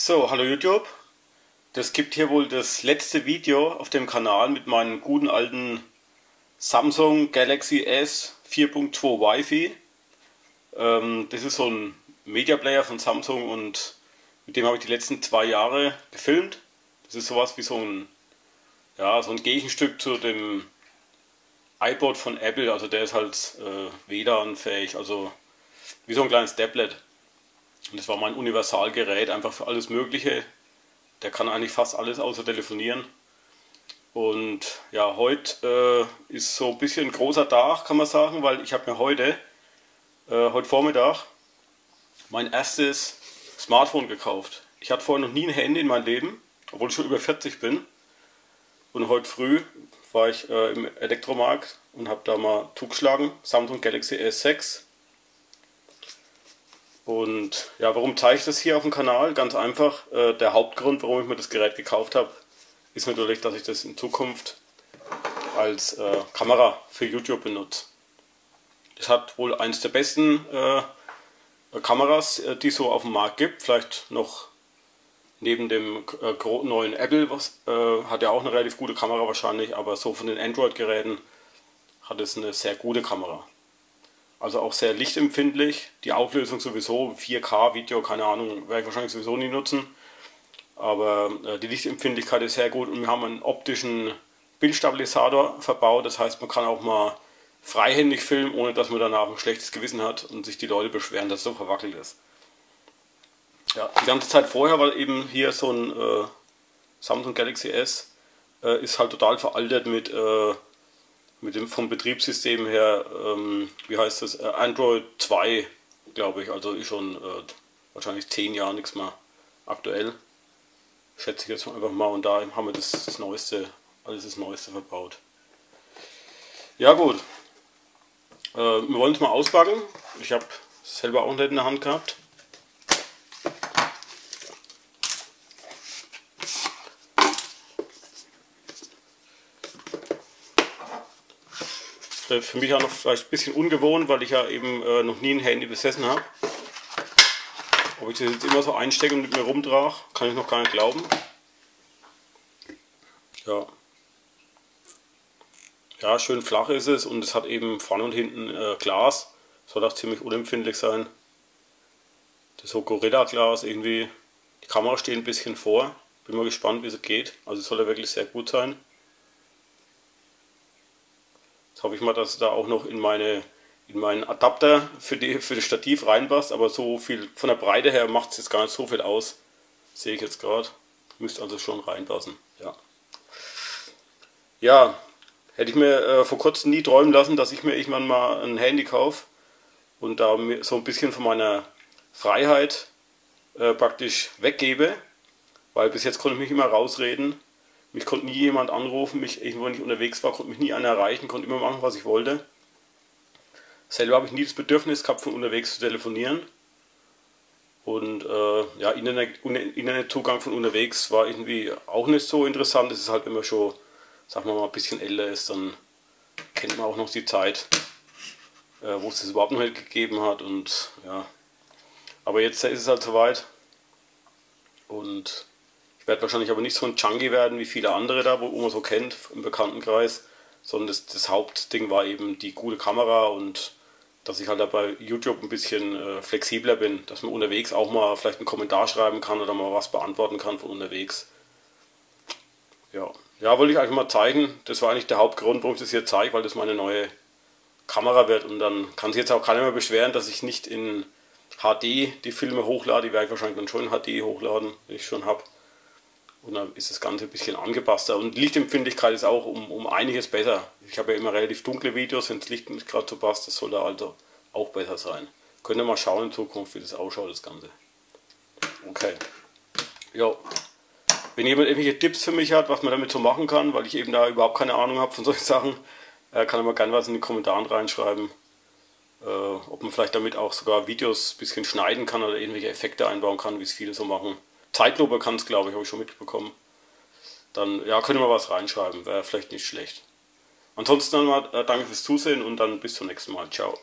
So, hallo YouTube. Das gibt hier wohl das letzte Video auf dem Kanal mit meinem guten alten Samsung Galaxy S 4.2 Wi-Fi. Ähm, das ist so ein Media Player von Samsung und mit dem habe ich die letzten zwei Jahre gefilmt. Das ist sowas wie so ein, ja, so ein Gegenstück zu dem iPod von Apple. Also der ist halt äh, WLAN-fähig, also wie so ein kleines Tablet. Und das war mein Universalgerät, einfach für alles Mögliche. Der kann eigentlich fast alles außer telefonieren. Und ja, heute äh, ist so ein bisschen großer Tag, kann man sagen, weil ich habe mir heute, äh, heute Vormittag, mein erstes Smartphone gekauft. Ich hatte vorher noch nie ein Handy in meinem Leben, obwohl ich schon über 40 bin. Und heute früh war ich äh, im Elektromarkt und habe da mal zugeschlagen, Samsung Galaxy S6 und ja, warum zeige ich das hier auf dem Kanal? Ganz einfach, äh, der Hauptgrund, warum ich mir das Gerät gekauft habe, ist natürlich, dass ich das in Zukunft als äh, Kamera für YouTube benutze. Es hat wohl eines der besten äh, Kameras, äh, die es so auf dem Markt gibt. Vielleicht noch neben dem äh, neuen Apple, was, äh, hat ja auch eine relativ gute Kamera wahrscheinlich, aber so von den Android-Geräten hat es eine sehr gute Kamera. Also auch sehr lichtempfindlich. Die Auflösung sowieso, 4K Video, keine Ahnung, werde ich wahrscheinlich sowieso nie nutzen. Aber äh, die Lichtempfindlichkeit ist sehr gut und wir haben einen optischen Bildstabilisator verbaut. Das heißt, man kann auch mal freihändig filmen, ohne dass man danach ein schlechtes Gewissen hat und sich die Leute beschweren, dass es so verwackelt ist. Ja, die ganze Zeit vorher war eben hier so ein äh, Samsung Galaxy S, äh, ist halt total veraltet mit äh, mit dem vom Betriebssystem her, ähm, wie heißt das, äh, Android 2, glaube ich, also ist schon äh, wahrscheinlich 10 Jahre nichts mehr aktuell. Schätze ich jetzt einfach mal und da haben wir das, das Neueste, alles das Neueste verbaut. Ja gut, äh, wir wollen es mal auspacken. Ich habe selber auch nicht in der Hand gehabt. Äh, für mich auch noch vielleicht ein bisschen ungewohnt, weil ich ja eben äh, noch nie ein Handy besessen habe. Ob ich das jetzt immer so einstecke und mit mir rumtrage, kann ich noch gar nicht glauben. Ja. Ja, schön flach ist es und es hat eben vorne und hinten äh, Glas. Soll auch ziemlich unempfindlich sein. Das ist so Gorilla-Glas irgendwie. Die Kamera steht ein bisschen vor. Bin mal gespannt, wie es geht. Also soll er wirklich sehr gut sein. Jetzt hoffe ich mal, dass da auch noch in meine in meinen Adapter für, die, für das Stativ reinpasst, aber so viel von der Breite her macht es jetzt gar nicht so viel aus. Sehe ich jetzt gerade. Müsste also schon reinpassen. Ja. Ja, hätte ich mir äh, vor kurzem nie träumen lassen, dass ich mir irgendwann mal ein Handy kaufe und da so ein bisschen von meiner Freiheit äh, praktisch weggebe, weil bis jetzt konnte ich mich immer rausreden mich konnte nie jemand anrufen, mich irgendwo nicht unterwegs war, konnte mich nie einer erreichen, konnte immer machen, was ich wollte. Selber habe ich nie das Bedürfnis gehabt, von unterwegs zu telefonieren. Und äh, ja, Internet, Internetzugang von unterwegs war irgendwie auch nicht so interessant. Es ist halt, wenn man schon, sagen wir mal, ein bisschen älter ist, dann kennt man auch noch die Zeit, äh, wo es das überhaupt noch nicht gegeben hat. Und ja, aber jetzt ist es halt soweit. Und werde wahrscheinlich aber nicht so ein Junkie werden wie viele andere da, wo man so kennt im Bekanntenkreis, sondern das, das Hauptding war eben die gute Kamera und dass ich halt da bei YouTube ein bisschen äh, flexibler bin, dass man unterwegs auch mal vielleicht einen Kommentar schreiben kann oder mal was beantworten kann von unterwegs. Ja, ja wollte ich einfach mal zeigen. Das war eigentlich der Hauptgrund, warum ich das hier zeige, weil das meine neue Kamera wird und dann kann sich jetzt auch keiner mehr beschweren, dass ich nicht in HD die Filme hochlade. Die werde ich wahrscheinlich dann schon in HD hochladen, wenn ich schon habe. Und dann ist das Ganze ein bisschen angepasster. Und Lichtempfindlichkeit ist auch um, um einiges besser. Ich habe ja immer relativ dunkle Videos, wenn das Licht nicht gerade so passt, das soll da also auch besser sein. Könnt ihr mal schauen in Zukunft, wie das ausschaut, das Ganze. Okay. Ja. Wenn jemand irgendwelche Tipps für mich hat, was man damit so machen kann, weil ich eben da überhaupt keine Ahnung habe von solchen Sachen, äh, kann er mal gerne was in die Kommentare reinschreiben. Äh, ob man vielleicht damit auch sogar Videos ein bisschen schneiden kann oder irgendwelche Effekte einbauen kann, wie es viele so machen. Zeitlupe kann es, glaube ich, habe ich schon mitbekommen. Dann ja, könnt ihr mal was reinschreiben, wäre vielleicht nicht schlecht. Ansonsten dann mal äh, danke fürs Zusehen und dann bis zum nächsten Mal. Ciao.